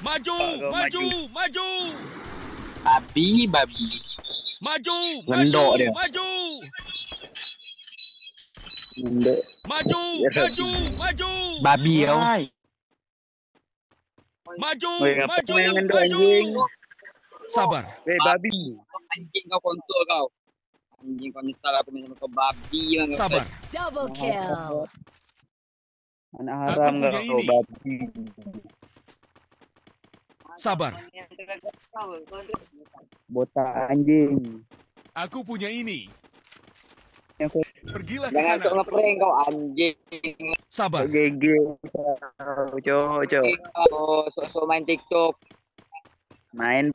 Maju, maju, maju. maju. Babi, babi. Maju, maju, dia. maju. Maju, maju, maju. Babi kau. Maju, maju, maju. Sabar. Eh, babi. Anjing kau kontol kau. Anjing kau nyesal aku minta kau babi. Sabar. Double kill. Anak Aku haram kau, babi. Sabar. Botak anjing. Aku punya ini. Pergilah ke Jangan sana. sok ngeprank kau anjing. Sabar. GG. Cok, cok. Kau sok-sok main TikTok. Main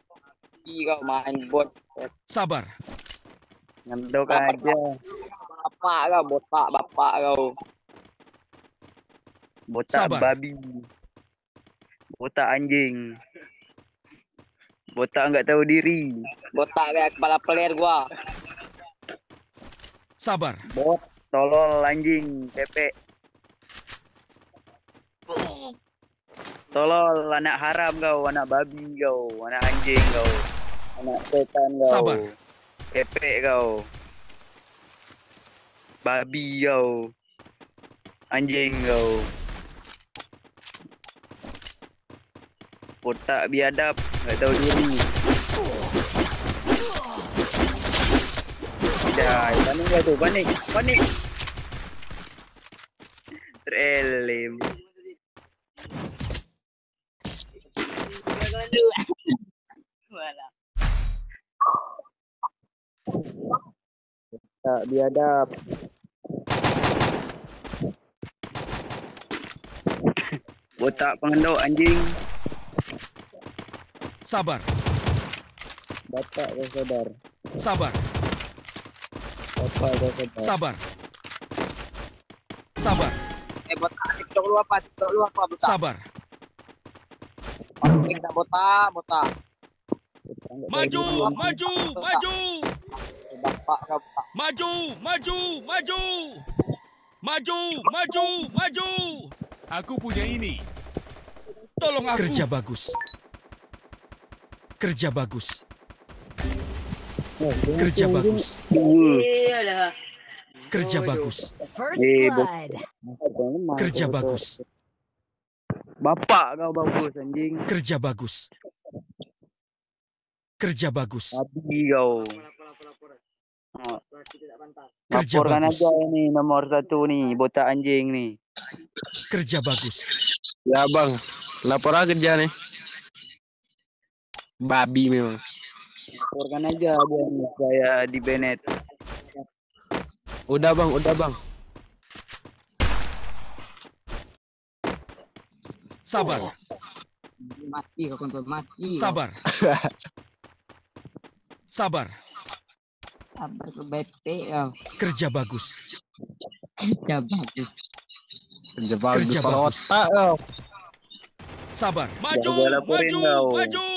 Kau main bot. Sabar. ngendok aja. Bapak kau, botak bapak kau. Botak Sabar. babi. Botak anjing. Botak enggak tahu diri. Botak kayak kepala player gua. Sabar. Bot, tolol anjing, Pepe. Tolol, anak haram kau, anak babi kau, anak anjing kau, anak setan kau. Sabar. Pepe kau. Babi kau. Anjing kau. Botak biadab, enggak tahu diri. Dah, panik kau tu, panik, panik. Terelim. Tak biadab. Botak pengendok anjing. Sabar. Bapak kau sadar. Sabar. Bapak kau sadar. Sabar. Sabar. Eh botak TikTok lu apa? TikTok lu apa botak? Sabar. Kita botak, botak. Botak Maju, maju, maju. Bapak kau botak. Maju, maju, maju. Maju, maju, maju. Aku punya ini. Tolong aku. Kerja bagus. Kerja bagus. Dia Kerja bagus. Dua. Kerja bagus. Kerja bagus. Bapak kau bagus anjing. Kerja bagus. Kerja bagus. Babi kau. Oh, Kerja Laporkan bagus. aja ini nomor satu nih, botak anjing nih. Kerja bagus. Ya bang, lapor aja kerja nih. Babi memang. Laporkan aja dia nih, saya di Bennett. Udah bang, udah bang. Sabar. Mati kau kontrol mati. Sabar. Sabar. Sabar ke BP kau. Kerja bagus. Kerja bagus. Kerja bagus. Kerja bagus. otak kau. Sabar. Maju, maju, kau. maju.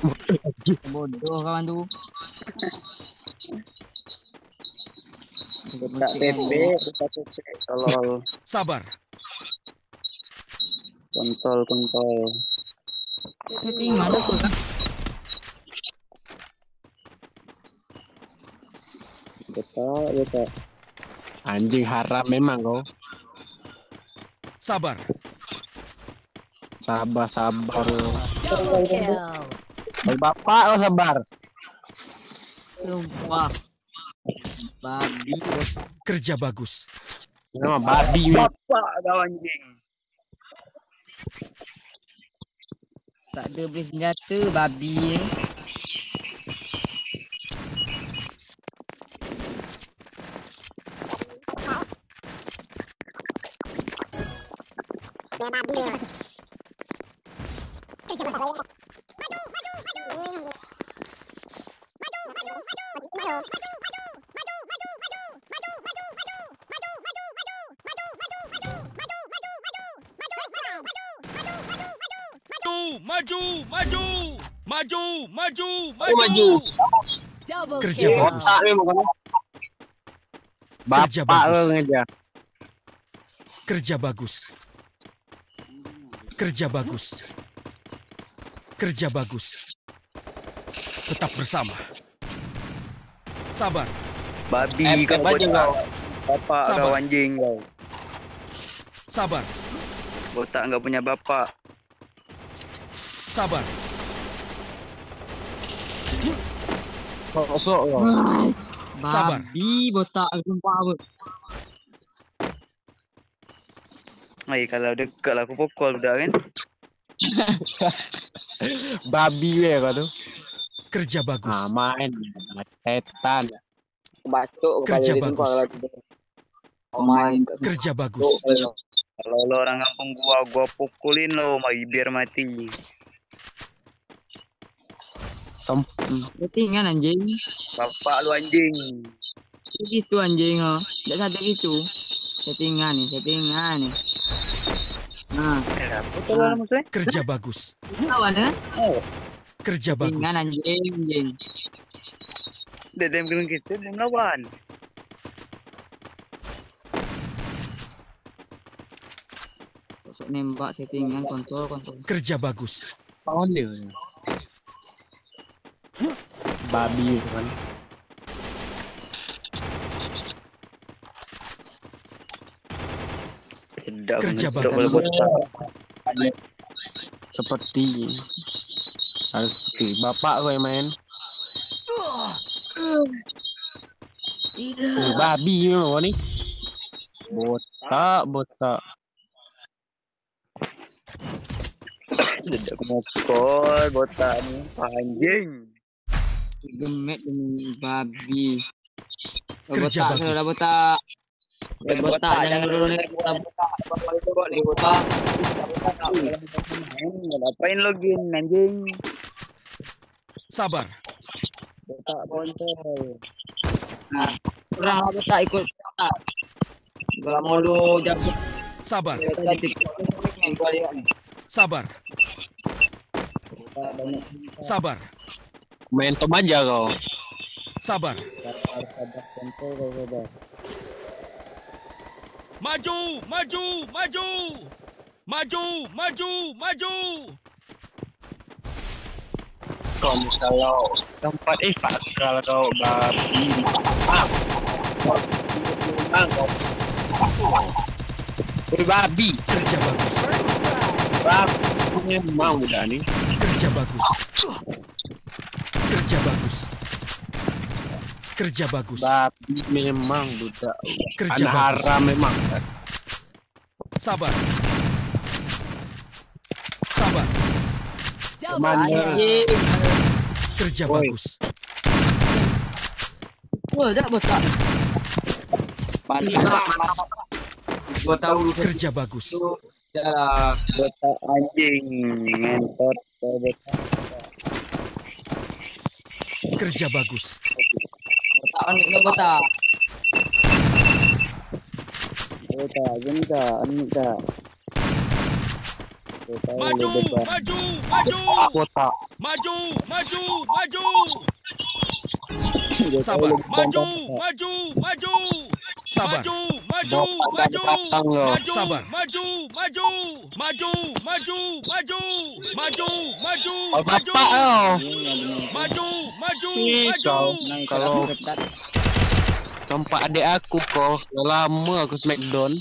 Bodoh kawan tu. Botak PP, botak PP. Tolol, Sabar. kontol, kontol. Setting mana tu kan? Botak, botak. Anjing haram memang kau. Sabar. Sabar, sabar. Double kill. Bang bapak kau sabar. Sumpah. Babi. Kerja bagus. Nama babi. memang. Bapak kau anjing. Tak ada beli senjata babi. Maju, maju, maju. Maju, maju, Aku maju. Double Kerja kill. bagus. Bapak. Kerja bagus. aja. Kerja bagus. Kerja bagus. Kerja bagus. Tetap bersama. Sabar. Babi Eh, kau. Bapak Sabar. kau anjing kau. Sabar. Botak enggak punya bapak. Sabar. Kau. Sabar. Babi botak sumpah apa. Ai kalau dekat lah aku pukul budak kan. Babi weh kau tu. Kerja bagus. Ha, main. Setan. Bacok Kerja bagus. main Kerja bagus. situ. Kalau lo orang kampung gua, gua pukulin lo, mari biar mati. Sem Settingan anjing. Bapak lu anjing. Gitu anjing oh. Tak satu gitu. Settingan ni, settingan ni. Nah, maksudnya? Kerja bagus. kawan eh? Kerja bagus. Settingan anjing, anjing. Dia dalam gerung kita, dia. Kosok nembak settingan kontrol kontrol. Kerja bagus. Tahun dia. Babi tu kan. Sedap Kerja bagus. Seperti harus seperti bapak yang main. Oh, babi ni kau ni. Botak, botak. Sedap mukul botak ni. Anjing. Gemet demi babi. Kerja botak, bagus. sudah botak. Eh, botak, jangan dulu ni botak. Botak, botak. Ngapain login anjing? Sabar. Botak kontol. Nah, kurang botak ikut botak. Kalau mau lu jatuh Sabar. Sabar. Sabar. Main tom aja kau. Sabar. Maju, maju, maju. Maju, maju, maju. Kau kalau tempat eh fakal kau babi. Ah. Babi. Kerja bagus. Babi memang budak ni. Kerja bagus. Kerja bagus. Kerja bagus. Babi memang budak. Kerja Anak bagus. haram memang. Sabar. Sabar. Mana? Kerja Oi. bagus. Wah, dah botak. Mantap, mantap. Gua tahu lu Kerja bagus. Dah. Botak anjing. Ngentot. botak. Kerja bagus. Botak. Botak. Gini tak? Ini Maju, maju, maju. Kotak. Maju, maju, maju. Sabar. Maju, maju, maju. Sabar. Maju, maju, maju. Maju, Sabar. maju, maju. Maju, maju, maju. Maju, maju, maju. Maju, maju, maju. Kalau sampai adik aku kau. Dah lama aku smackdown.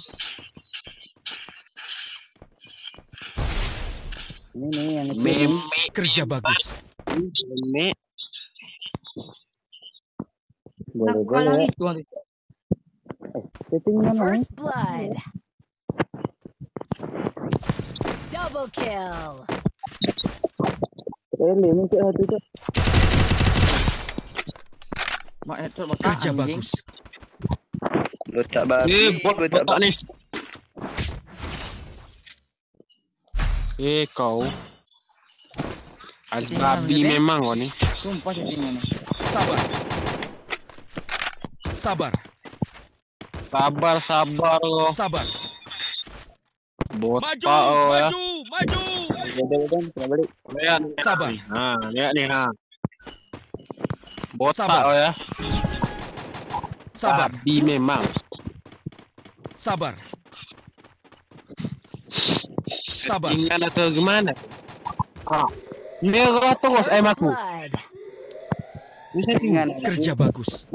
Ini nih yang itu. Meme. Kerja bagus. Meme. Boleh boleh. Mana? First blood. Double kill. Botak. Kerja bagus. Botak babi. Eh, bot botak ni. Eh kau. Tengah babi memang kau ni. Sumpah settingan ni. Sabar. Sabar. Sabar sabar kau. Sabar. Botak Maju, ya. maju, maju. Lihat ni. Sabar. Ha, lihat ni ha. Botak Sabar. kau ya. Sabar. Babi memang. Sabar. Sabar. settingan atau gimana? Ah. Ini kau terus First em aku. blood. Ini settingan. Kerja bagus.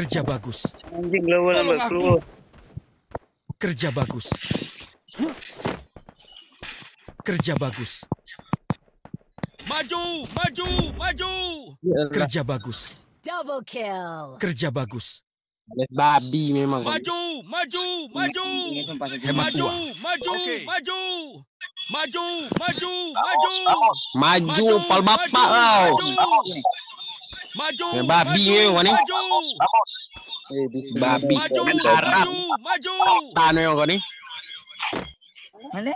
Kerja bagus. Anjing lawan Tolong aku. Kerja bagus. Kerja bagus. Maju, maju, maju. Kerja. Kerja bagus. Double kill. Kerja bagus. Babi memang. Maju, maju, maju. Maju, maju, maju. Maju, maju, maju. Maju, pal bapak kau. Maju. Maju, Ya, babi maju, ni, wah ni. maju. Eh, bising Babi. Maju, Harap. maju, maju. Tano yang kau ni. Mana?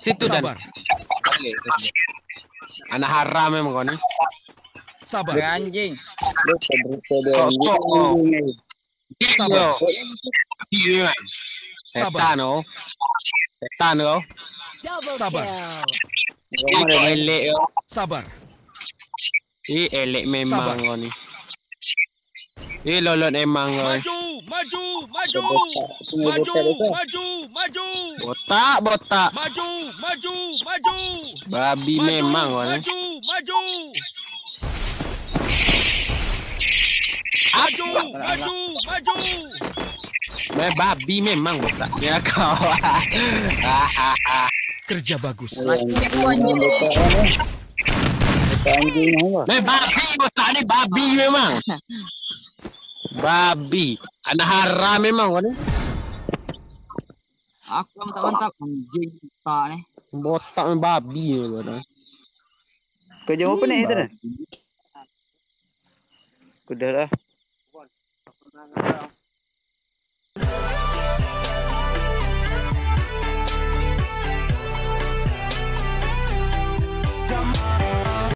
Situ dan. Sabar, Anak haram memang kau ni. sabar. Anjing. Lupa berita dia. Sok, sok, kau. Anjing ni. Sabar. Iya memang. Sabar. Setan kau. Double Sabar. Ini elek kau. Sabar, Ini elek memang kau ni. Ini lolot emang kau. maju, maju, maju. Maju, botak maju, maju. Botak, botak. Maju, maju, maju. Babi Maju, memang kau ni. maju, maju. Maju, maju, maju. Me- Babi memang botak. Ya kau. Kerja bagus. Anjing, anjing, botak ni. Botak ni apa? Babi botak ni babi memang. Babi. Anak haram memang kau ni. Aku mantap-mantap. Anjing. Tak ni. Botak me babi ni kau ni. Kau jam apa ni itu dah? Kau dah lah.